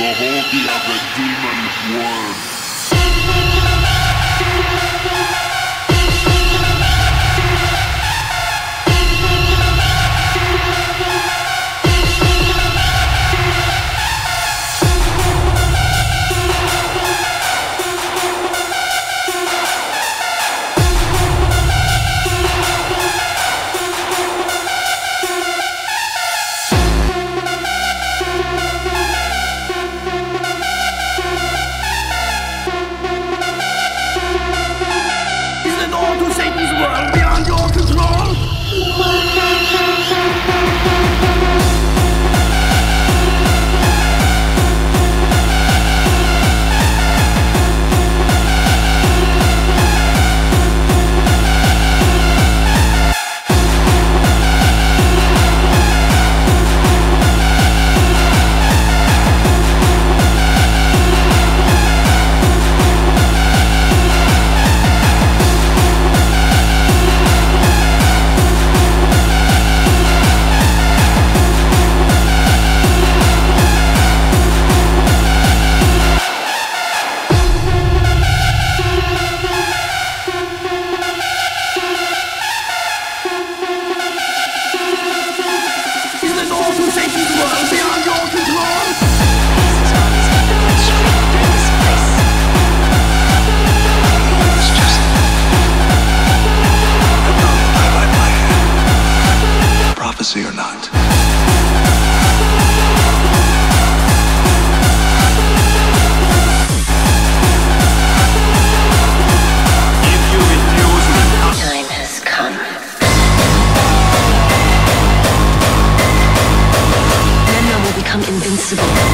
Cahokia of the demon world. Become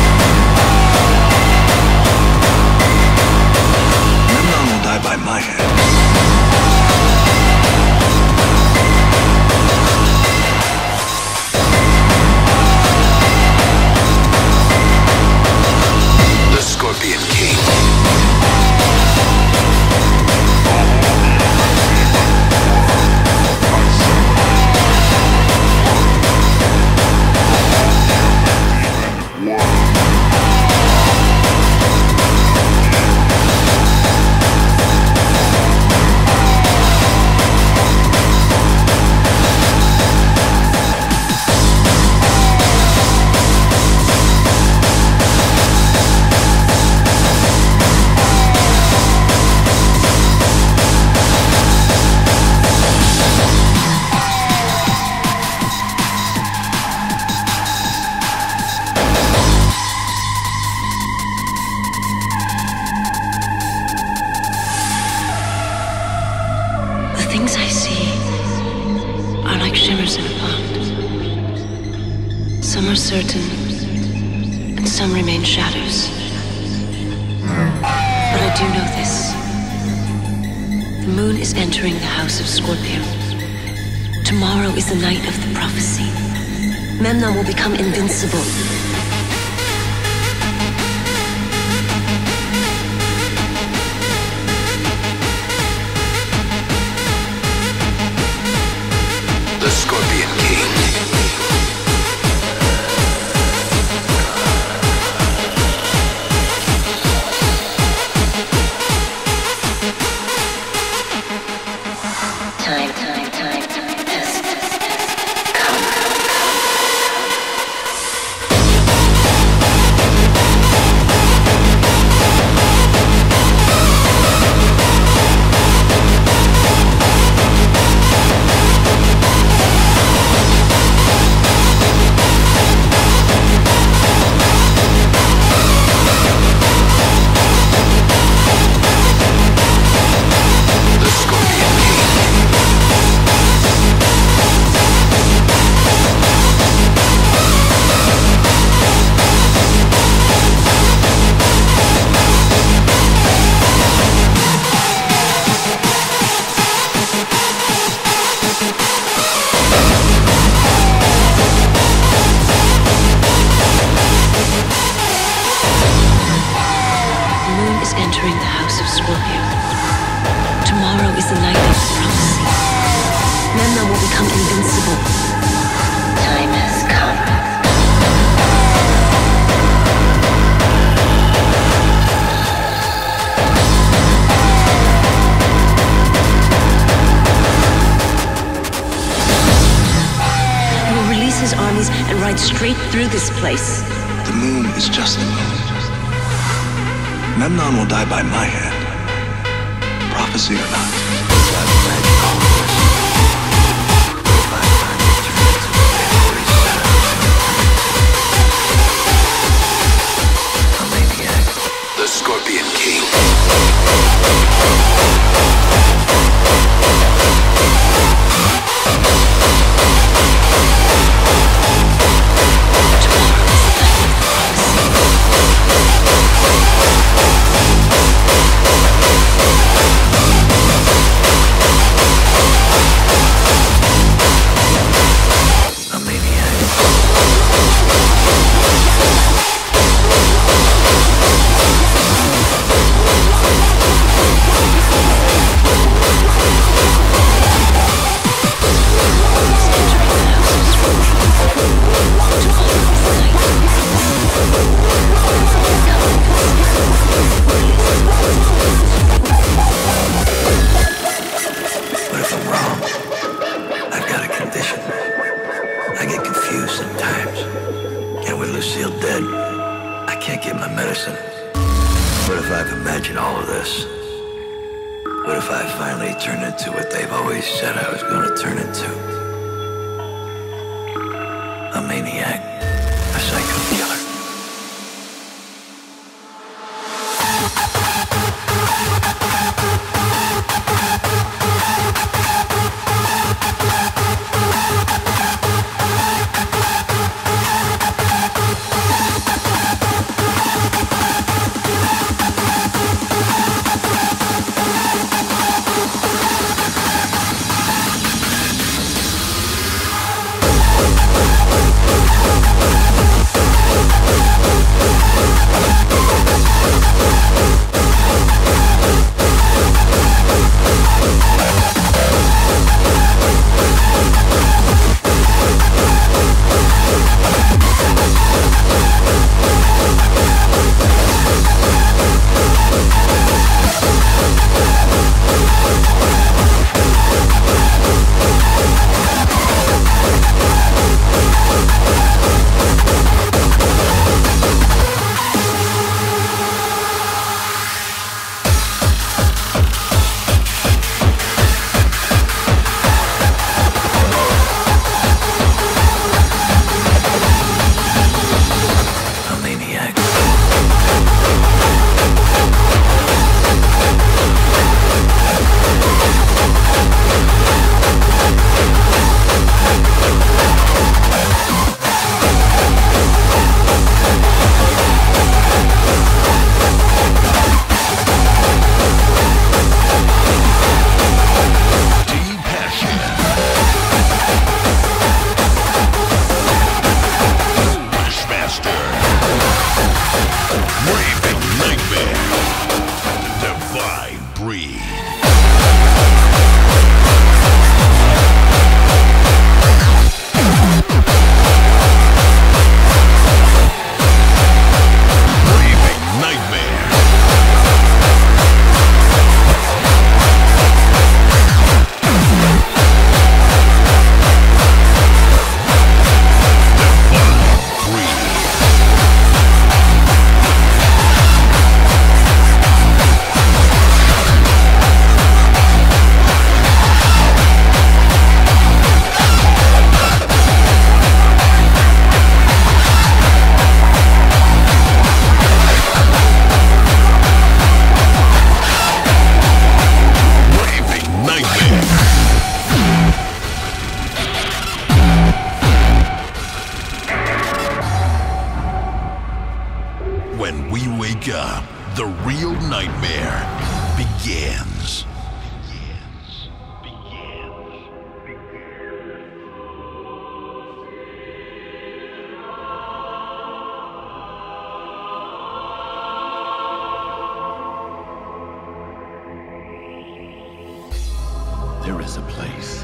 is a place